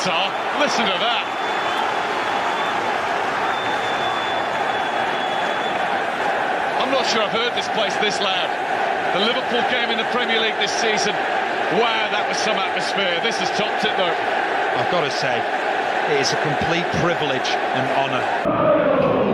Qatar. Listen to that. I'm not sure I've heard this place this loud. The Liverpool game in the Premier League this season. Wow, that was some atmosphere. This has topped it, though. I've got to say, it is a complete privilege and honour.